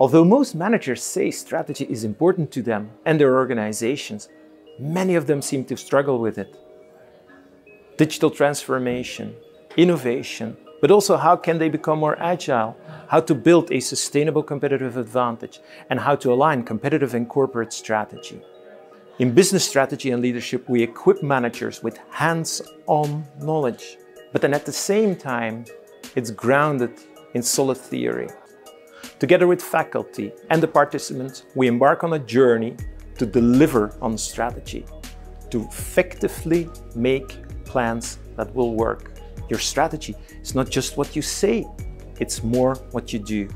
Although most managers say strategy is important to them and their organizations, many of them seem to struggle with it. Digital transformation, innovation, but also how can they become more agile, how to build a sustainable competitive advantage, and how to align competitive and corporate strategy. In business strategy and leadership, we equip managers with hands-on knowledge, but then at the same time, it's grounded in solid theory. Together with faculty and the participants, we embark on a journey to deliver on strategy, to effectively make plans that will work. Your strategy is not just what you say, it's more what you do.